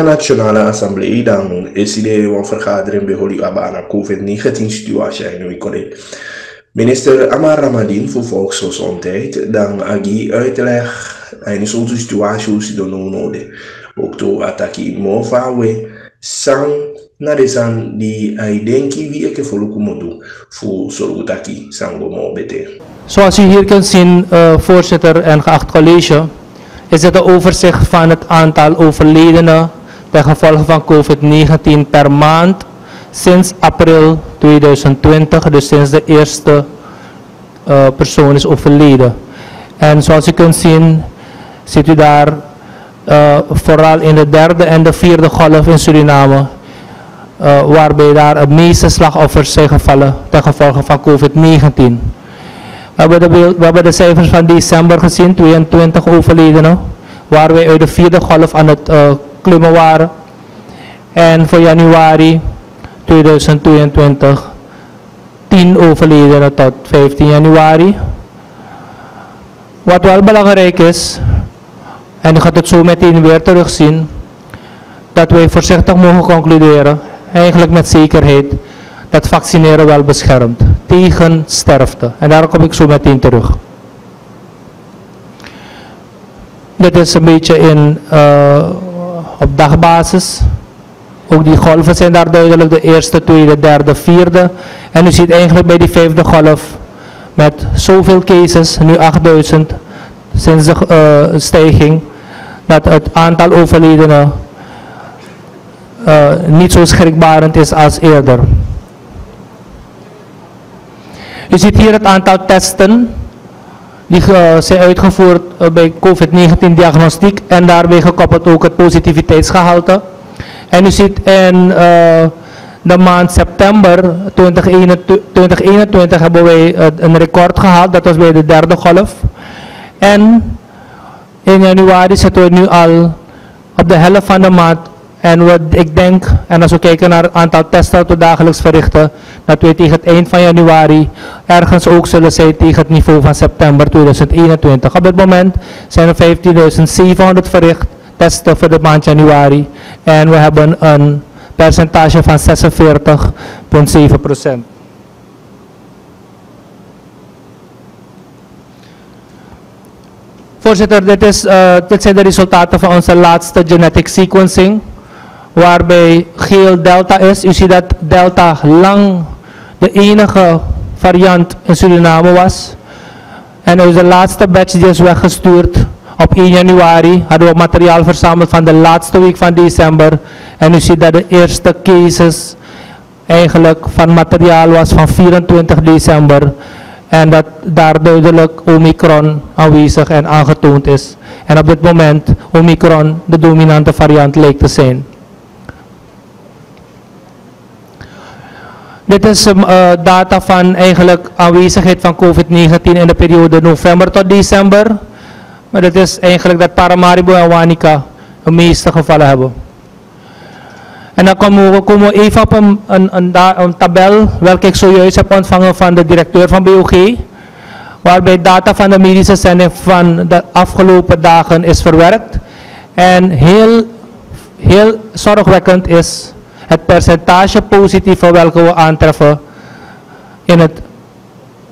En Nationale Assemblée dan is die een vergadering bij Holy Abana COVID-19 situatie in Wikore. Minister Amar Ramadin voor Volksgezondheid dan agi uitleg en zo'n situatie die doen nodig. Ook to ataki mo fawe sang na de san di ai wie ik voor lokomodo voor sorgutaki sango bete. Zoals u hier kunt zien, uh, voorzitter en geacht college, is het een overzicht van het aantal overledenen ten gevolge van COVID-19 per maand sinds april 2020, dus sinds de eerste uh, persoon is overleden. En zoals u kunt zien, ziet u daar uh, vooral in de derde en de vierde golf in Suriname, uh, waarbij daar het meeste slachtoffers zijn gevallen ten gevolge van COVID-19. We we hebben de cijfers van december gezien, 22 overledenen, waar wij uit de vierde golf aan het klimmen waren. En voor januari 2022 10 overledenen tot 15 januari. Wat wel belangrijk is, en ik ga het zo meteen weer terugzien, dat wij voorzichtig mogen concluderen, eigenlijk met zekerheid, dat vaccineren wel beschermt tegen sterfte. En daar kom ik zo meteen terug. Dit is een beetje in, uh, op dagbasis. Ook die golven zijn daar duidelijk, de eerste, tweede, derde, vierde. En u ziet eigenlijk bij die vijfde golf met zoveel cases, nu 8000, sinds de uh, stijging, dat het aantal overledenen uh, niet zo schrikbarend is als eerder. U ziet hier het aantal testen die zijn uitgevoerd uh, bij COVID-19 diagnostiek en daarbij gekoppeld ook het positiviteitsgehalte. En u ziet in uh, de maand september 2021, 2021 hebben wij een record gehaald, dat was bij de derde golf. En in januari zitten we nu al op de helft van de maand en wat ik denk, en als we kijken naar het aantal testen dat we dagelijks verrichten, dat we tegen het eind van januari ergens ook zullen zijn tegen het niveau van september 2021. Op dit moment zijn er 15.700 verricht testen voor de maand januari en we hebben een percentage van 46,7 procent. Voorzitter, dit, is, uh, dit zijn de resultaten van onze laatste genetic sequencing waarbij geel delta is. U ziet dat delta lang de enige variant in Suriname was. En uit de laatste batch die is weggestuurd op 1 januari hadden we materiaal verzameld van de laatste week van december. En u ziet dat de eerste cases eigenlijk van materiaal was van 24 december. En dat daar duidelijk Omicron aanwezig en aangetoond is. En op dit moment Omicron de dominante variant lijkt te zijn. Dit is uh, data van eigenlijk aanwezigheid van COVID-19 in de periode november tot december. Maar dit is eigenlijk dat Paramaribo en Wanica de meeste gevallen hebben. En dan komen we, komen we even op een, een, een, een, tabel welke ik zojuist heb ontvangen van de directeur van BOG. Waarbij data van de medische zending van de afgelopen dagen is verwerkt. En heel, heel zorgwekkend is het percentage positieve welke we aantreffen in het,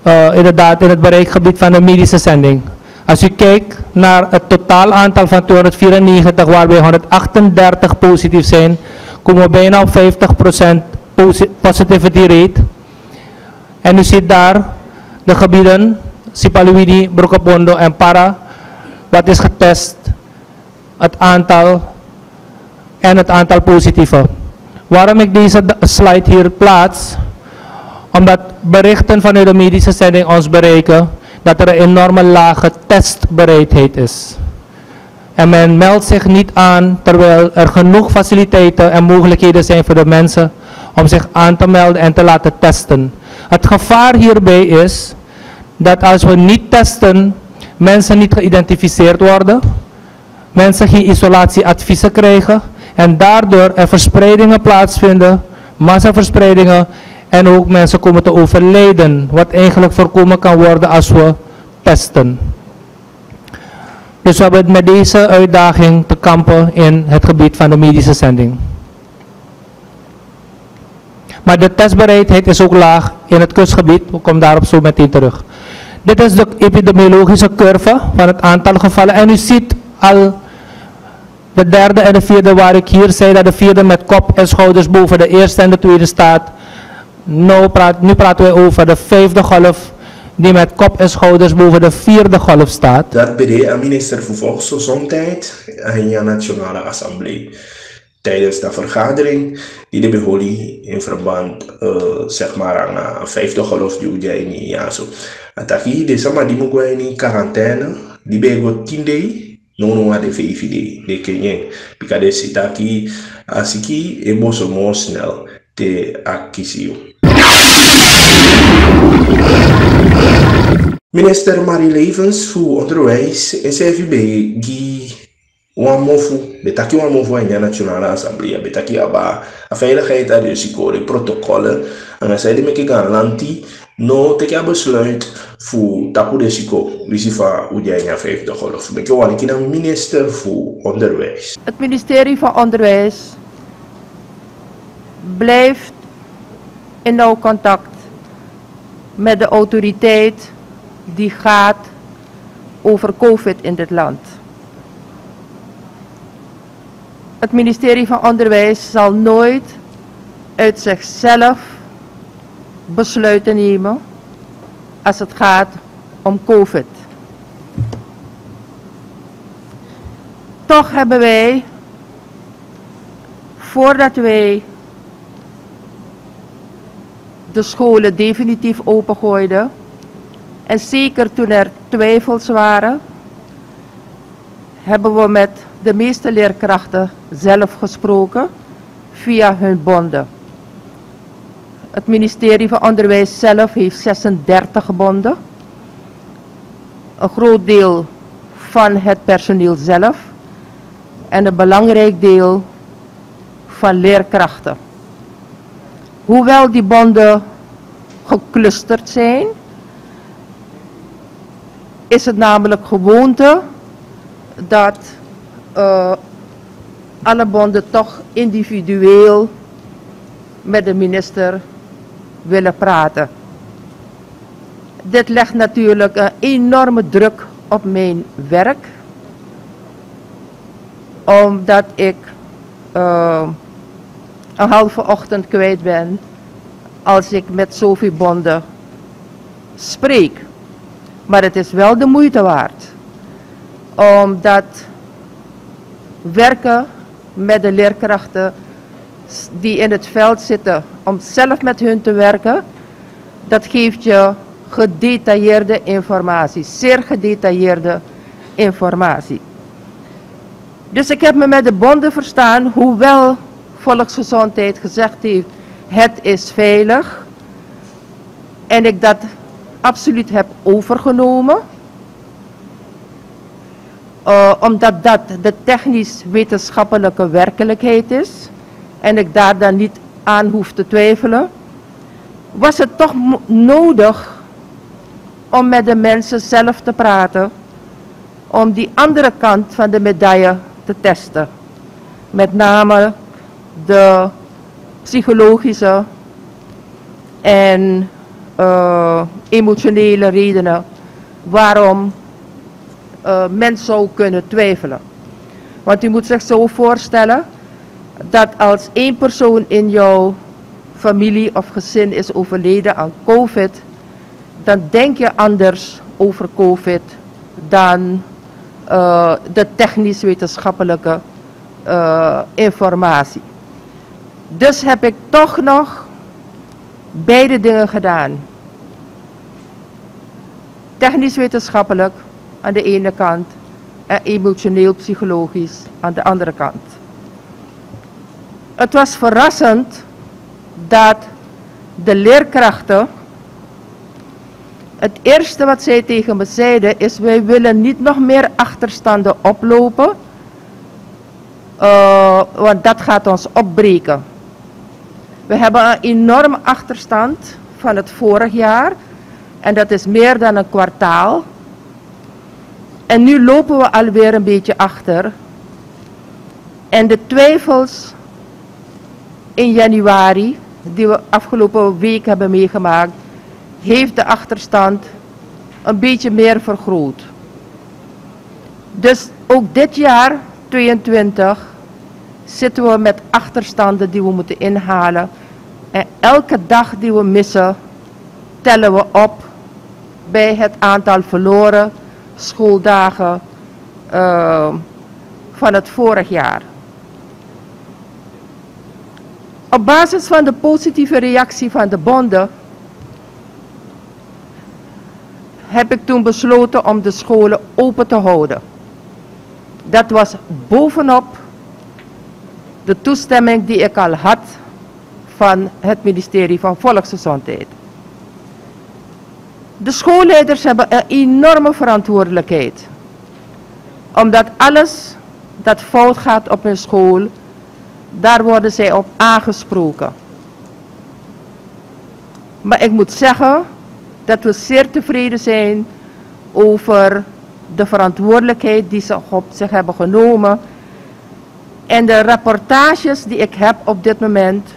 uh, inderdaad in het bereikgebied van de medische zending. Als u kijkt naar het totaal aantal van 294 waarbij 138 positief zijn, komen we bijna op 50% positivity rate. En u ziet daar de gebieden, Sipaluidi, Brokopondo en Para, wat is getest, het aantal en het aantal positieve. Waarom ik deze slide hier plaats? Omdat berichten vanuit de medische zending ons bereiken dat er een enorme lage testbereidheid is. En men meldt zich niet aan terwijl er genoeg faciliteiten en mogelijkheden zijn voor de mensen om zich aan te melden en te laten testen. Het gevaar hierbij is dat als we niet testen, mensen niet geïdentificeerd worden, mensen geen isolatieadviezen krijgen en daardoor er verspreidingen plaatsvinden, massaverspreidingen en ook mensen komen te overlijden, wat eigenlijk voorkomen kan worden als we testen. Dus we hebben met deze uitdaging te kampen in het gebied van de medische zending. Maar de testbereidheid is ook laag in het kustgebied. We komen daarop zo meteen terug. Dit is de epidemiologische curve van het aantal gevallen. En u ziet al de derde en de vierde waar ik hier zei dat de vierde met kop en schouders boven de eerste en de tweede staat. Nou praat, nu praten we over de vijfde golf die met kop en schouders boven de vierde golf staat. Dat bede aan minister voor Volksgezondheid en de Nationale Assemblée. Tijdens de vergadering die de beholi in verband uh, zeg maar aan een vijfde golf die uja in ja zo. Ataki de sama die moet in quarantaine die be go tinde no no de VVD de kenye pika de sitaki asiki e boso mo snel te akisio. Minister Marie Levens voor onderwijs en CFB gi wan mofu betaki wan mofu in de nationale assemblée betaki aba a veiligheid en risico de protocollen en dan zei de meke gaan lanti no teki a besluit voor taku risico risifa uja in vijfde golf meke wan ik een minister voor onderwijs Het ministerie van Onderwijs blijft in nauw contact met de autoriteit die gaat over COVID in dit land. Het ministerie van Onderwijs zal nooit uit zichzelf besluiten nemen als het gaat om COVID. Toch hebben wij, voordat wij de scholen definitief opengooiden, en zeker toen er twijfels waren, hebben we met de meeste leerkrachten zelf gesproken via hun bonden. Het ministerie van Onderwijs zelf heeft 36 bonden. Een groot deel van het personeel zelf en een belangrijk deel van leerkrachten. Hoewel die bonden geclusterd zijn, is het namelijk gewoonte dat uh, alle bonden toch individueel met de minister willen praten. Dit legt natuurlijk een enorme druk op mijn werk, omdat ik uh, een halve ochtend kwijt ben als ik met zoveel bonden spreek. Maar het is wel de moeite waard. Omdat werken met de leerkrachten die in het veld zitten, om zelf met hun te werken, dat geeft je gedetailleerde informatie, zeer gedetailleerde informatie. Dus ik heb me met de bonden verstaan, hoewel Volksgezondheid gezegd heeft, het is veilig. En ik dat absoluut heb overgenomen. Uh, omdat dat de technisch-wetenschappelijke werkelijkheid is. En ik daar dan niet aan hoef te twijfelen. Was het toch nodig om met de mensen zelf te praten. Om die andere kant van de medaille te testen. Met name de psychologische en uh, emotionele redenen waarom uh, men zou kunnen twijfelen. Want u moet zich zo voorstellen dat als één persoon in jouw familie of gezin is overleden aan COVID, dan denk je anders over COVID dan uh, de technisch-wetenschappelijke uh, informatie. Dus heb ik toch nog beide dingen gedaan. Technisch-wetenschappelijk aan de ene kant en emotioneel-psychologisch aan de andere kant. Het was verrassend dat de leerkrachten het eerste wat zij tegen me zeiden is wij willen niet nog meer achterstanden oplopen, uh, want dat gaat ons opbreken. We hebben een enorme achterstand van het vorig jaar. En dat is meer dan een kwartaal. En nu lopen we alweer een beetje achter. En de twijfels in januari, die we afgelopen week hebben meegemaakt, heeft de achterstand een beetje meer vergroot. Dus ook dit jaar, 22, zitten we met achterstanden die we moeten inhalen. En elke dag die we missen, tellen we op bij het aantal verloren schooldagen uh, van het vorig jaar. Op basis van de positieve reactie van de bonden heb ik toen besloten om de scholen open te houden. Dat was bovenop de toestemming die ik al had van het ministerie van Volksgezondheid. De schoolleiders hebben een enorme verantwoordelijkheid. Omdat alles dat fout gaat op hun school, daar worden zij op aangesproken. Maar ik moet zeggen dat we zeer tevreden zijn over de verantwoordelijkheid die ze op zich hebben genomen. En de rapportages die ik heb op dit moment,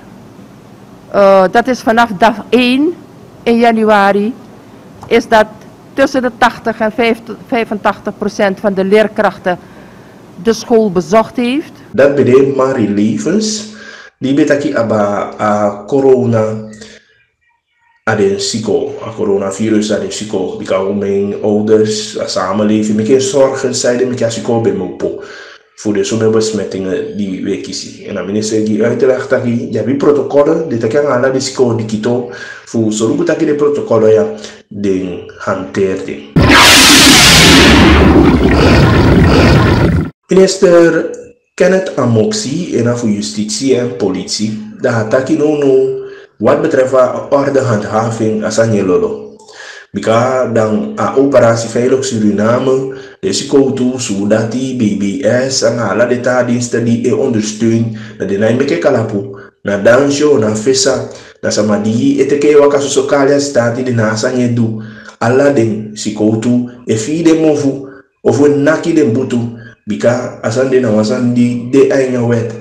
uh, dat is vanaf dag 1 in januari, is dat tussen de 80 en 85 procent van de leerkrachten de school bezocht heeft. Dat betekent Marie Levens, die betaki aba a corona aden siko, a coronavirus aden siko, bika mijn ouders, a samenleving, heb zorgen, zeiden ik als siko ben mopo. Voor de zomer besmettingen die we kiezen. En dan minister die uitleg dat je, je hebt protocollen, dit kan aan de siko die kito, voor zolang dat je de protocollen ja, den hanteerde. Minister Kenneth Amoxi, en voor justitie en politie, dat had no no wat betreft ordehandhaving asanye lolo. Bika dan a operatie Veilig Suriname, de sikoutu, Sudati, BBS, en alle diensten die e ondersteunen, na de naimeke kalapu, na dansho, na fesa, na samadi, eteke waka sosokalia stati de nasa nyedu, alla den sikoutu, e fi de movu, of naki den butu, bika asande na wasandi de aina wet,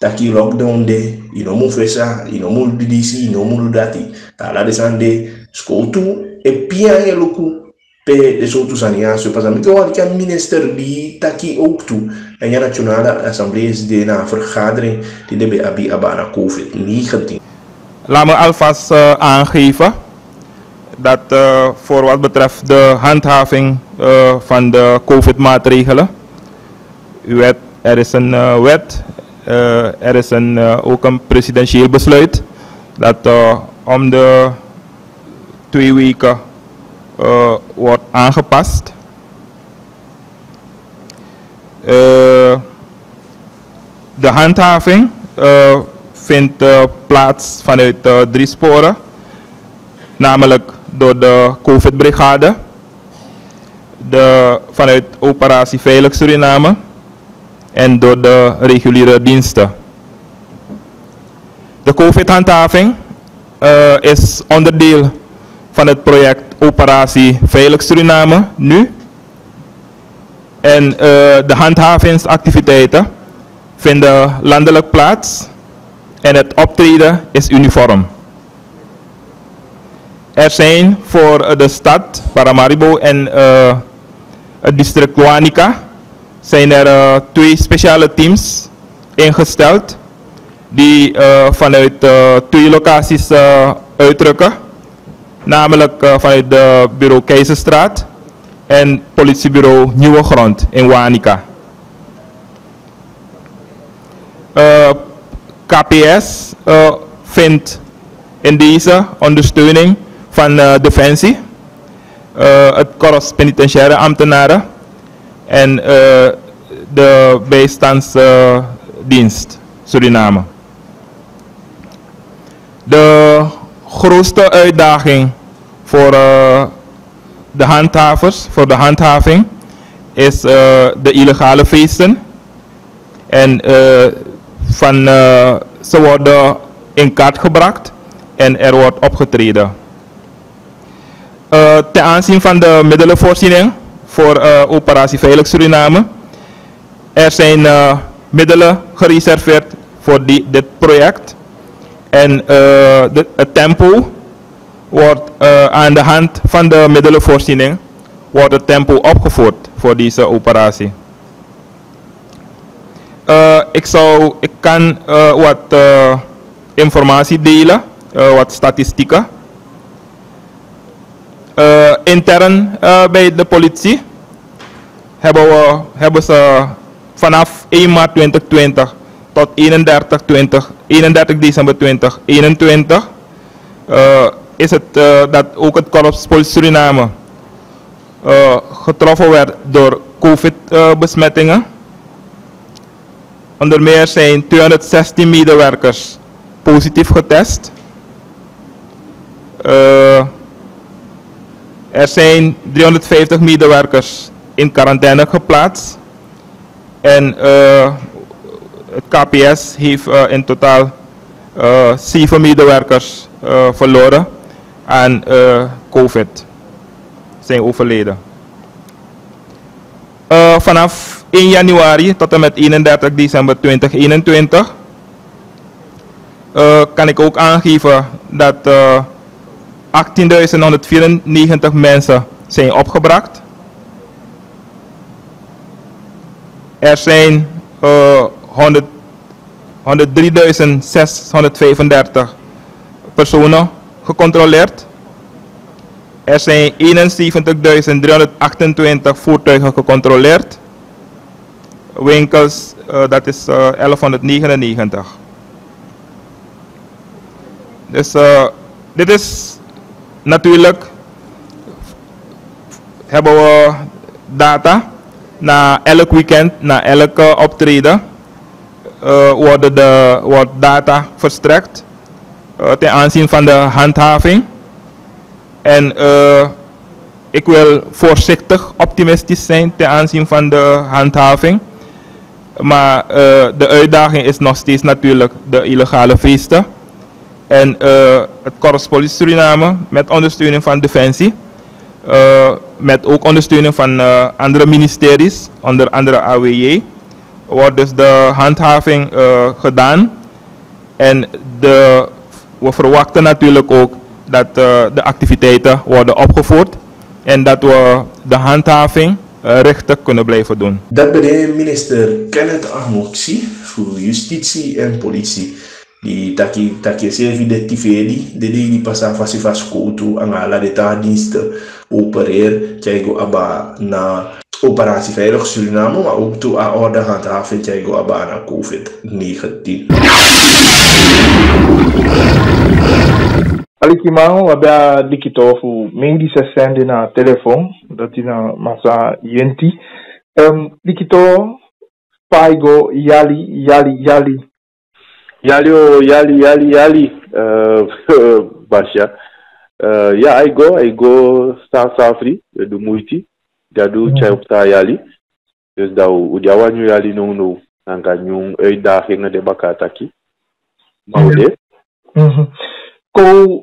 taki lockdown de ino mu fesa ino mu didisi ino mu dati tala de sande skoutu e pia e luku. Pe de soutu sania so pas kan minister di taki ook toe en ja nationale de na vergadering die de abi abana covid 19 Laat me alvast uh, aangeven dat uh, voor wat betreft de handhaving uh, van de COVID-maatregelen, er is een wet er is een, uh, ook een presidentieel besluit dat om de twee weken wordt aangepast. de handhaving vindt plaats vanuit drie sporen, namelijk door de COVID-brigade, de, vanuit operatie Veilig Suriname, en door de reguliere diensten. De COVID-handhaving uh, is onderdeel van het project Operatie Veilig Suriname nu. En uh, de handhavingsactiviteiten vinden landelijk plaats en het optreden is uniform. Er zijn voor de stad Paramaribo en het district Guanica zijn er uh, twee speciale teams ingesteld die uh, vanuit uh, twee locaties uitdrukken. Namelijk vanuit de bureau Keizerstraat en politiebureau Nieuwe Grond in Wanica. KPS vindt in deze ondersteuning van Defensie, het korps penitentiaire ambtenaren en uh, de bijstandsdienst Suriname. De grootste uitdaging voor uh, de handhavers, voor de handhaving, is uh, de illegale feesten. En van, ze worden in kaart gebracht en er wordt opgetreden. ten aanzien van de middelenvoorziening voor uh, operatie Veilig Suriname. Er zijn uh, middelen gereserveerd voor dit project. En uh, de, het tempo wordt aan de hand van de middelenvoorziening wordt het tempo opgevoerd voor deze operatie. ik, zou, ik kan wat informatie delen, wat statistieken. Intern uh, bij de politie hebben, we, hebben ze vanaf 1 maart 2020 tot 31, 20, 31 december 2021 uh, is het dat ook het korps politie Suriname getroffen werd door COVID-besmettingen. Onder meer zijn 216 medewerkers positief getest. Er zijn 350 medewerkers in quarantaine geplaatst. En uh, het KPS heeft uh, in totaal uh, 7 medewerkers verloren aan COVID. Zijn overleden. vanaf 1 januari tot en met 31 december 2021 kan ik ook aangeven dat 18.194 mensen zijn opgebracht. Er zijn uh, 103.635 personen gecontroleerd. Er zijn 71.328 voertuigen gecontroleerd. Winkels, uh, dat is uh, 1199. Dus dit is Natuurlijk hebben we data. Na elk weekend, na elke optreden, uh, worden de, wordt data verstrekt uh, ten aanzien van de handhaving. En uh, ik wil voorzichtig optimistisch zijn ten aanzien van de handhaving. Maar de uitdaging is nog steeds natuurlijk de illegale feesten. En uh, het Korps Politie Suriname met ondersteuning van Defensie. Uh, met ook ondersteuning van uh, andere ministeries, onder andere AWJ. Wordt dus de handhaving gedaan. En de, we verwachten natuurlijk ook dat de activiteiten worden opgevoerd. En dat we de handhaving rechter kunnen blijven doen. Dat ben minister Kenneth Ahmoksi voor Justitie en Politie di taki taki servi de tifedi de di passa fasi fas kutu anga la de ta dienste opereer go aba na operatie veilig Suriname maar ook toe a orde handhaven go aba na COVID-19 Alikimang wabia dikitofu medische sende na telefoon dat na masa yenti. Um, dikito paigo yali yali yali Yali o yali yali yali uh, Basha. Uh, ja, I go, I go South Africa, do muiti, dadu mm -hmm. chayopta yali. Dus dat we die awan yali no no, dan kan je uitdagingen de bakataki. Maar Ko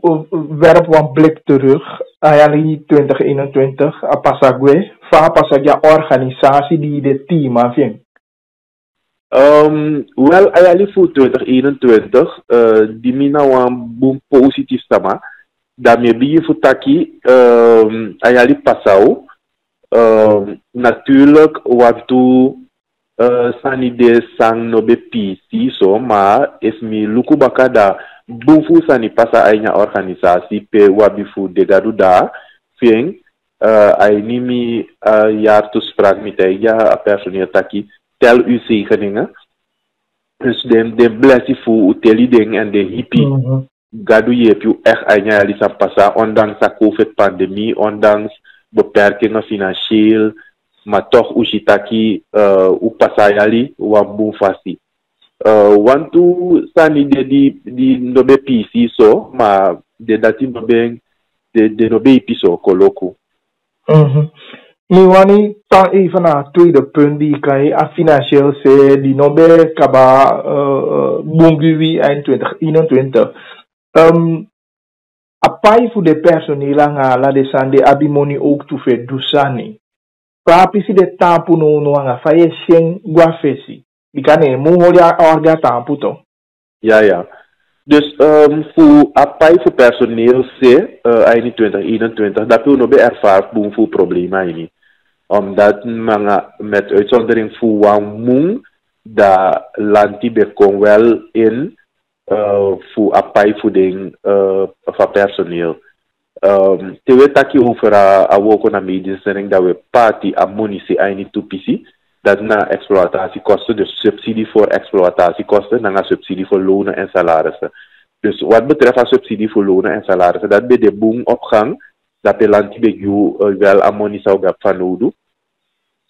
werp een blik terug, ayali 2021, a Pasagwe, fa Pasagya organisatie die de team afvindt. Um, wel, eigenlijk voor 2021, uh, die mina wan boom positief sama. Daarmee ben je voor taki, um, eigenlijk pasau. Um, natuurlijk, wat tu uh, sani de sang no be PC so, maar is mi luku baka da boom fu sani pasa ainya organisasi pe wabi fu de gadu da, fieng, uh, ai nimi uh, jaar toespraak met ja personeel taki tell you say kaninga su den den blasi fu uteli den and den hipi mm -hmm. gadu ye piu eh anya ali sa pasa. Ondanks sa covid pandemi ondanks beperkingen financieel maar toch ushitaki uh, upasa yali wambun fasi. Uh, wantu sani de di di nobe pisi so ma de dati nobe de, de nobe ipi so koloku mm -hmm. Ni wani tan e fana tweede punt die kan je aan financieel zijn, die nog bij Kaba uh, uh Bunguwi in 2021. Um, apai voor de personeel aan la de sande abimoni ook toe ver dusani. Papi si de tampu no no anga faye shen guafesi. Bikane mu hori orga tampu to. Ya yeah, ya. Yeah. Dus um, voor appai voor personeel C, uh, in 2021, dat we nog bij ervaren boem voor problemen. Omdat mga, met uitzondering voor Wangmung, dat lanti bekon wel in uh, voor appai voeding uh, van personeel. Um, te we taki over a, a woko na medisering dat we party a munitie aini tupisi dat na exploitatiekosten, dus subsidie voor exploitatiekosten, en een subsidie voor lonen en salarissen. Dus wat betreft een subsidie voor lonen en salarissen, dat bij de boomopgang, dat de land uh, wel ammonie zou hebben van nodig.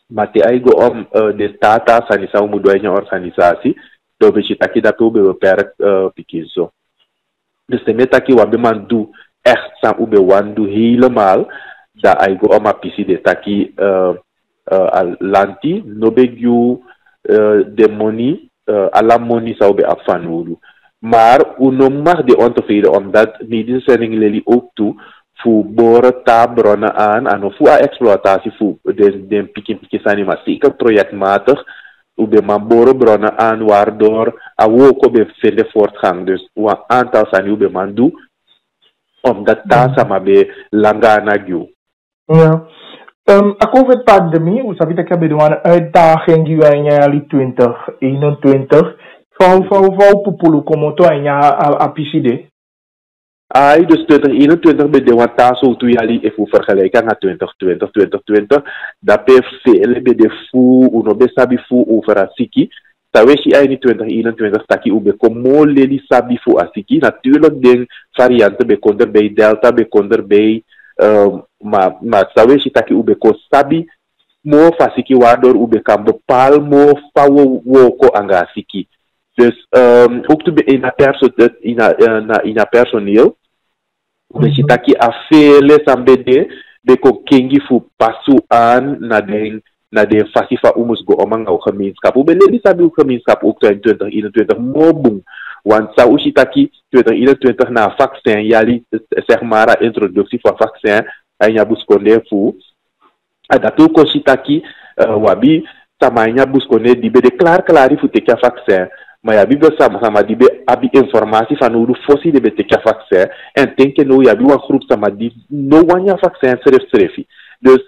Maar te eigen om uh, de tata van zou moeten organisatie, dan weet je dat dat ook beperkt uh, zo. Dus de metaki wat man doet, echt zijn ube wan doet helemaal, dat eigen om een pisi de taki uh, uh, lanti no be giu uh, de money uh, alla money zou be worden. Maar uno mag de ontevreden omdat medisering leli ook toe voor boren taabronnen aan en voor exploitatie voor de, de piki piki sani maar zeker projectmatig ube man boren bronnen aan waardoor awoko be verder voortgang. Dus een aantal sani ube man doe omdat ta sama be langana giu. Ja. Um, a COVID-pandemie, hoe sabi dat hebben een uitdaging die wij in 2021. Van van van pupulu como to in a a PCD. Ai, dus 2021 met de wat daar zo toe jullie even vergelijken met 2020, 2020. Dat per veel bij de fu, uno be sabi fu over a siki. Tawe si ai in 2021 taki ube como leli sabi fu a siki. Natuurlijk den varianten bij konder bij delta, bij konder bij uh, masawe shitaki ube ko sabi mo fasiki wador ube kambo pal mo fawo woko anga siki. Dus um, euh, ook te ina perso ina euh, ina, ina personeel ube shitaki a fele sambede de ko kengi fu pasu an na den na de fasifa umus go omanga o gemeenskap ube lebi sabi o gemeenskap ook 2021 mo bung. Want sa ushitaki 2021 na vaccin. Yali zeg maar introductie van vaccin. En ya buskonde fu adatu ko shitaki uh, wabi sama nya buskonde dibe de klaar klari fu teki vaccin. Maar ya bi be sama sama dibe abi informatie van hoe de teki vaccin. En tenke no ya bi wan groep sama di no wanya vaccin seref serefi dus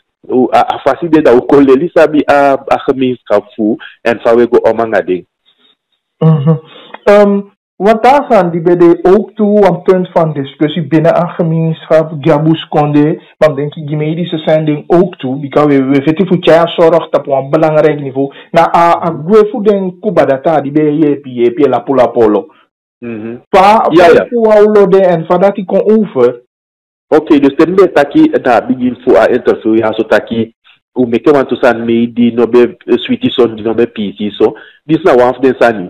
a, fasi de da u koleli sabi a a gemeenskap fu en fawe go omanga ding Mm -hmm. um, Wat daarvan, die bij de ook toe een punt van discussie binnen een gemeenschap, gaboes konde, want denk ik, die medische zending ook toe, because we, we weten voor jaar zorg op een belangrijk niveau. Na a, a voor den kuba data die bij je pie, pie la polo polo. Mm. Pa, ja, ja. Pa, de, en van dat die kon over. Ok, dus ten be taki, da, begin voor a interview, ya so taki, ou meke wan to san me, di nobe, eh, switi son, di nobe pisi, so, dis na wan fden sani.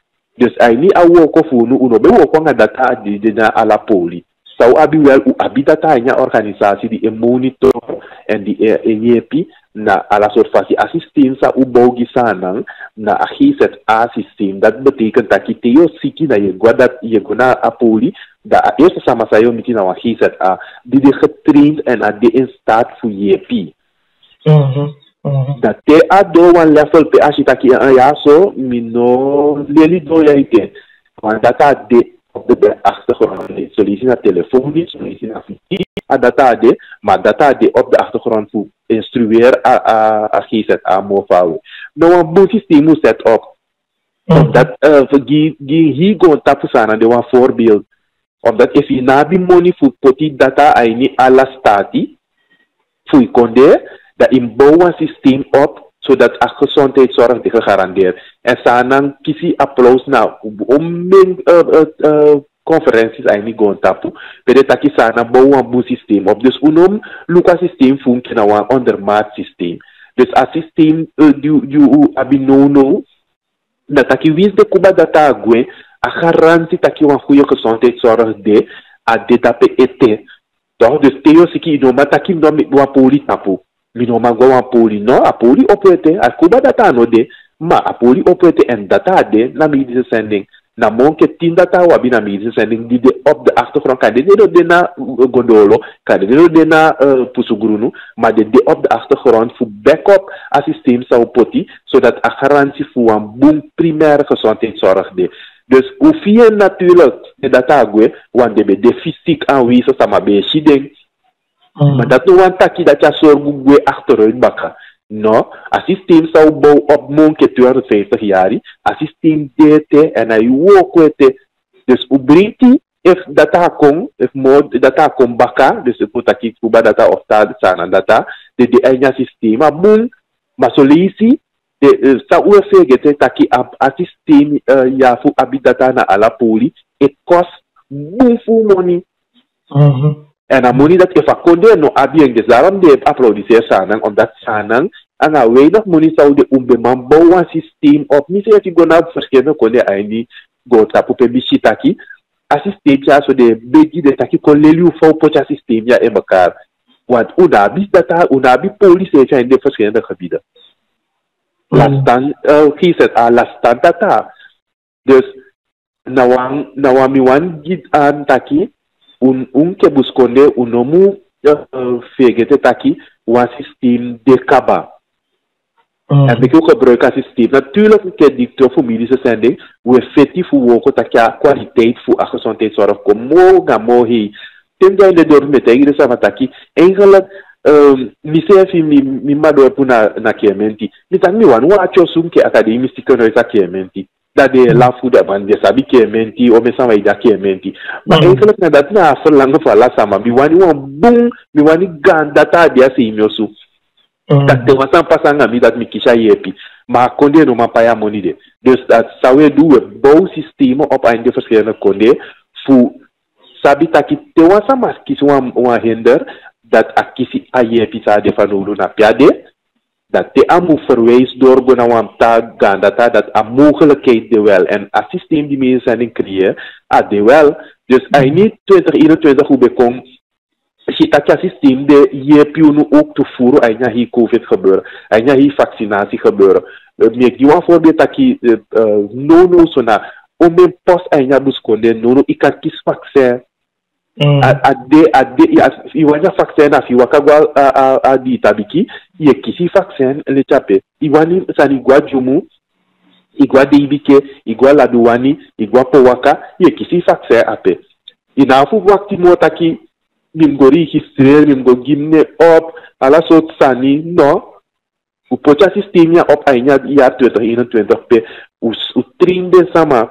Dus aini a woko funu uno be woko nga data di de na ala poli. Sau abi wel u abi data nya organisatie die e monitor en die e, e nyepi na ala soort van a systeem sa u bogi sanang na a GZA systeem. Dat betekent dat je theo siki na je gwa dat je gona a poli da a eerste sama sayo miti na wa GZA die de getraind en a de in staat voor JP. Mhm. Mhm. Dat te a do wan level pe ashitaki a ja so mino leli do ya ite. Want dat a de de achtergrond. Je naar telefoon, zo lees je naar video, a data de, maar data de op de achtergrond voor instrueer a a a GZA mobile. Nou een boel systeem moet set op. Omdat uh, gi gi hi go tapu sana de een voorbeeld. Omdat if je na die money voor poti data ai ni ala stati, voor konde, dat in bouw een systeem op zodat a gezondheidszorg de gegarandeerd. En sanang kisi applaus na om men uh, uh, uh, conferenties eigenlijk gewoon tapu. Pede taki sana bouw een boel systeem op. Dus unom luka systeem funke na een ondermaat systeem. Dus als systeem uh, die die abi no no dat taki wins de kuba data agwe a garantie taki wan goede gezondheidszorg de a de tape ete. Toch? Dus teo siki no ma taki no mi wan poli tapu. Mi no ma go wan poli no a poli opete a kuba data no de ma a poli opete en data de na medische zending. Na monke tien data wabi na medische zending die de op de achtergrond kan de no de na uh, Gondolo, de no na uh, Pusugrunu, maar de de op de achtergrond voor backup a systeem zou poti, zodat a garantie voor een boom primaire gezondheidszorg de. Dus hoe je natuurlijk de data agwe, want de be de fysiek aanwezig sama be shideng, maar dat no wan taki dat ja zorg gwe achteruit bakken. No, a systeem zou bouwen op monke 250 jaar, a systeem DT en hij ook weten. Dus hoe brengt hij if data kom, if mod data kom baka, dus het moet aki kuba data of ta sana data, de de enya maar so leisi, de sa u fegete taki a, a systeem uh, ya fu abi data na ala poli, it cost fu money. And I money that if I could no abi and this laram de upload this sanang on that sanang and a way that money sa de umbe mambo one system of mi se yati gona ferske no kole aini go tapu pe bishi taki. A system ya so de begi de taki kole li ufo pocha system ya emakar want unabi data unabi police ya inde ferske na kabida. Mm. Lastan uh, he said ah, a lastan data dus nawang nawami wan gid an taki. Un un ke busconde un omu uh, fegete taki wan systeem de kaba. En ik ook gebruik als systeem. Natuurlijk een keer die voor medische zending. We feti voor woken dat je kwaliteit voor a gezondheidszorg komt. Mo ga mo hi. Ten jij de door met eigen sa mataki. Eigenlijk um, mi se fi mi mi ma do puna na kiementi. Mi tak mi wan wa cho sum ke akademisti kono isa kiementi. Dat de la fuda ban de sabi kiementi o me sama ida kiementi. Maar eigenlijk na dat na verlange van la sama. Mi wani wan boom. Mi wani gan data dia si imiosu. dat te wasan pasanga mi dat mi kisha yepi. Maar konde no ma paya money de. Dus dat zou we doen bouwsystemen op een de verschillende konde. Fu sabi taki te wasan mas kisi wan wan hinder dat a kisi a yepi sa de fanulu na piade. Dat te amu verwijs door go na wan ta ganda ta dat a mogelijkheid de wel. En a systeem die mensen zijn creëren, a de wel. Dus hij niet 2021 hoe bekom Kita systeem de je pionu ook te voeren en ja hier COVID gebeuren. En ja hier vaccinatie gebeuren. Mek die wan voorbeeld dat ki no no so na om mijn post en ja no no ik kies vaccin. Ade ade iwanya vaccin na fi wakagwa a a di tabiki ye kisi vaccin le chape. Iwani sani gwa jumu igwa de ibike igwa laduwani igwa powaka ye kisi vaccin ape. Inafu wakti mo taki mim go registreer, mim go gimne op, ala soort sani, no. U pocha systeem ya op eind jaar 2021 pe, u, u train de sama,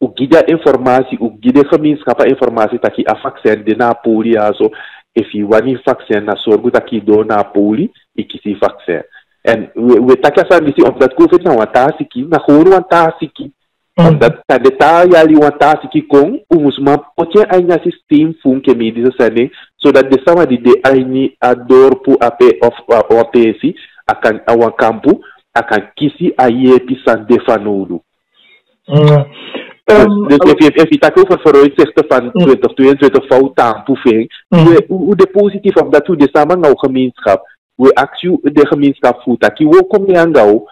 u gida informatie, u gida gemeenschappen informatie taki a vaccin de na poli aso, if you wani vaccin na sorgu taki do na poli, ikisi vaccin. En we, we taki asa misi omdat COVID na wanta siki, na gewoon wanta siki. Omdat tanda ta yali wanta siki kong, umusma poche ainya system fun ke medische sending, zodat de sama di de aini a dorpu ape of apesi, akan awan kampu, akan kisi a yepi san defanodu. Um, dus if je, if je tak over vooruitzichten van 2022 fout tampu ving, we, hoe de positief of dat hoe de samen nou gemeenschap, we actie de gemeenschap voet, taki wo kom je aan gauw,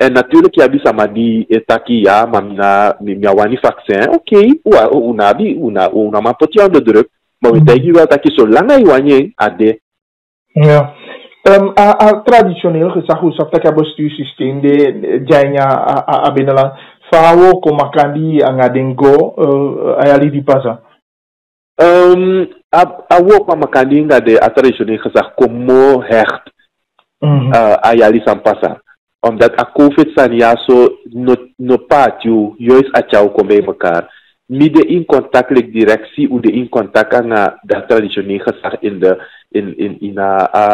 en natuurlijk ja bisa ma di etaki ya mamina miawani vaccin oké okay, una una ma poti aan de druk maar we denken wel dat je zo lang hij wanneer ade ja um, a, a traditioneel gezag hoe dat je bestuursysteem de janya a, a, a binnenland fawo ko makandi anga dengo uh, ayali di pasa um a a wo ko makandi nga de gezag como hecht mm -hmm. uh, ayali sampasa omdat a COVID san so no, no pátio, juist a tjau kom bij elkaar. Mi de in contact lik directie, u de in contact de traditioneel gezag in de in in in a a,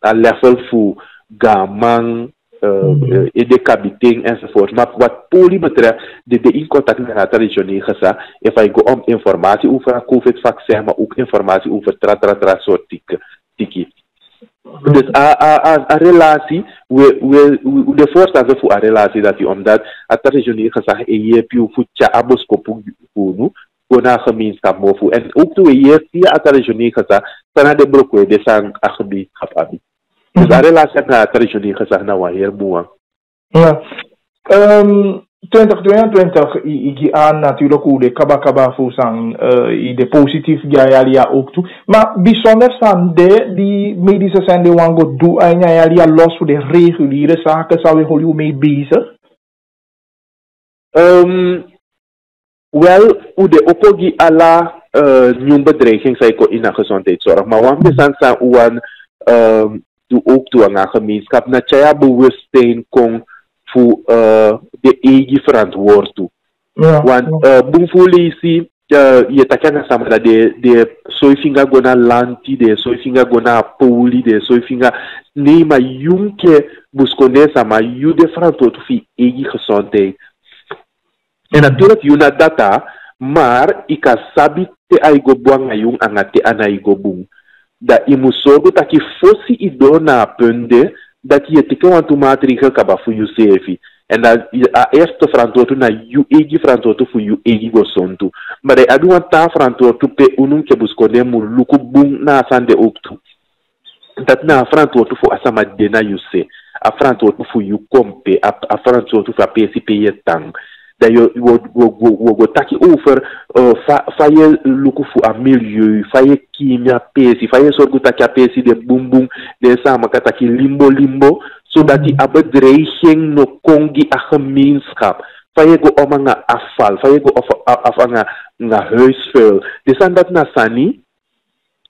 a level fu gamang uh, uh, in de kabiting enzovoort. Maar wat poli betreft, de, de in contact met traditioneel gezag, if I go om informatie over een COVID-vaccin, maar ook informatie over tra tra tra soort tiki. Dus a, a, a, a relatie, we, we, we, de voorstander voor een relatie dat je omdat het regionieel gezag in je piu voor tja aboskopu nu, voor een gemeenschap mofu. En ook toen je via het regionieel gezag, sana de brokwe de sang a gemeenschap. Dus a relatie na het regionieel gezag na wa hier. Ja. Um, 2022 igi aan natuurlijk hoe de kaba kaba fusang uh, de positief jayalia ook toe. Maar bijzonder staan de die medische zijn de wango doen en jayalia los voor de reguliere zaken zou je hoe mee bezig? Um, wel, hoe de opogi alla uh, nieuwe bedreiging ik in de gezondheidszorg. Maar wat we zijn zijn hoe um, doe ook toe aan een gemeenschap. Na chaya bewustzijn kon voor uh, de eigen verantwoord toe. Ja. Want uh, bumfulisi uh, je takana sama da de de soifinga gona lanti de soifinga gona poli de soifinga nee maar junke buskonde sama ju de verantwoord fi eigen gezondheid. En natuurlijk yuna data maar ika sabi te aigo buang ayung angate anaigo bung. da imusogo taki fosi idona apende daki yetike wantu matrika kaba fu UCF enda a esto frantotu na UEG frantotu fu UEG gosontu. Mare adu wanta frantotu pe unum ke buskonde mu luku bung na asande oktu. Dat na frantotu fu asama dena UC a frantotu fu UCOMPE a frantotu fu APCP yetang D'ailleurs, taki over faye lukufu a milieu, faye kimia pesi, faye sorgu taki a pesi de bum bum, de samen ka taki limbo limbo, zodat die bedreiging no kongi a gemeenschap. Faye go oma nga afval, faye go af, af, af nga, nga huisvuil. Dus aan dat na sani,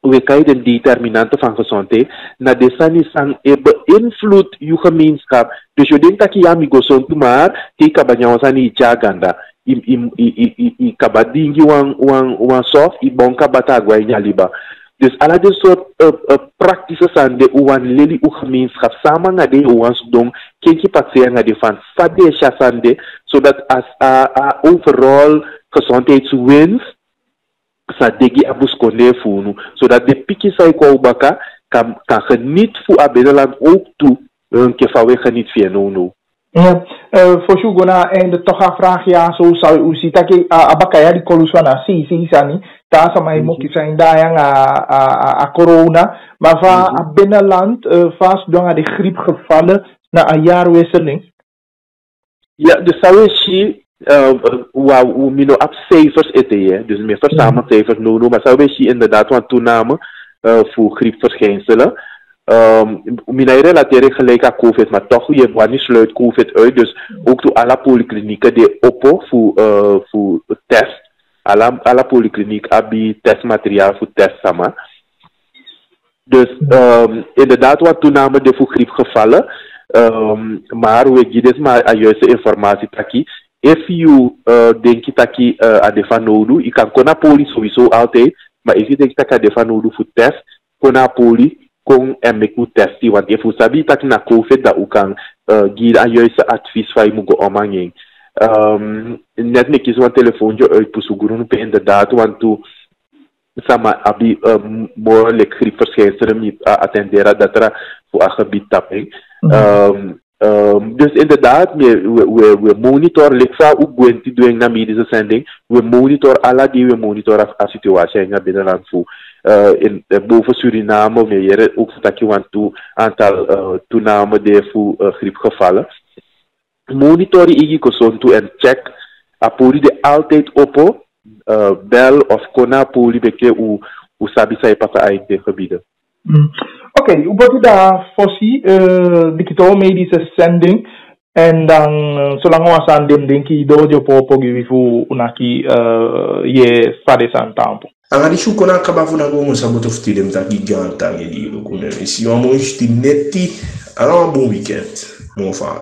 we kijken de determinanten van gezondheid, na de sani sang e beïnvloed je gemeenschap. Dus je denkt dat je ami gezond maar, die kabanya sani jaganda. I i i i i i kabadingi wan wan wan sof i bonka batagwa nyaliba. Dus alle dit soort uh, uh, praktische sande uwan leli u gemeenschap samen naar de uwans doen, kijk patsen naar de van sade sande, zodat as a uh, uh, overall gezondheidswinst sa degi abus konde funu. Zodat de piki sai ko baka kan kan geniet fu a beneland ook toe een keer van we geniet via no no Ja, voor Shugona en de toch vraag ja, zo zou u zien dat je abakaya di koluswana si si sani ta sama mo ki zijn daar yang a a corona, maar va a binnenland vast dan de griepgevallen na een jaarwisseling. Ja, dus zou je uh, wa u mino op cijfers eten dus meer verzameld cijfers no no, maar zou je inderdaad want toename uh, voor griepverschijnselen. Um, mina relateren gelijk aan COVID, maar toch je wanneer sluit COVID uit. Dus ook toe alle polyklinieken die oppo voor, uh, voor test. Alle, alle polykliniek hebben testmateriaal voor test sama. Dus um, inderdaad wat toename de voor griepgevallen. Um, maar we geven maar aan juiste informatie taki. If you uh, denk je taki uh, aan de van nodig, je kan kona poli sowieso altijd. Maar if je denkt dat aan de van nodig voor test, kona poli kon en me ku testi want u sabi tak na covid da u kan uh, gi a juiste advies van je moet omhanging. Um, net me kies een telefoontje uit Pusugurun inderdaad want tu sama abi um, behoorlijk griepverschijnselen niet uh, attenderen dat er voor een gebied tapping. Um, um, dus inderdaad, we, we, we monitor, leksa ook gwenti doen na medische zending, we monitor alle die we monitor a situatie in het binnenland voor. Uh, in, uh, boven Suriname, we hier ook want toe aantal uh, toename de voor uh, griepgevallen. Monitor je gezond en check, apori de altijd op, bel of kona poli beke u sabi sa pasa uit de gebieden. Mm. Oké, okay, u daar voorzien, uh, digitaal medische zending. En dan, uh, zolang we aan dem denki dojo popo givifu unaki uh, ye fade san tampo. Anga di shuko na kaba funa go mo saboto fti dem ta giganta nge di lo kunen. Si wa mo ishti neti, ala un bon weekend. Mon fa.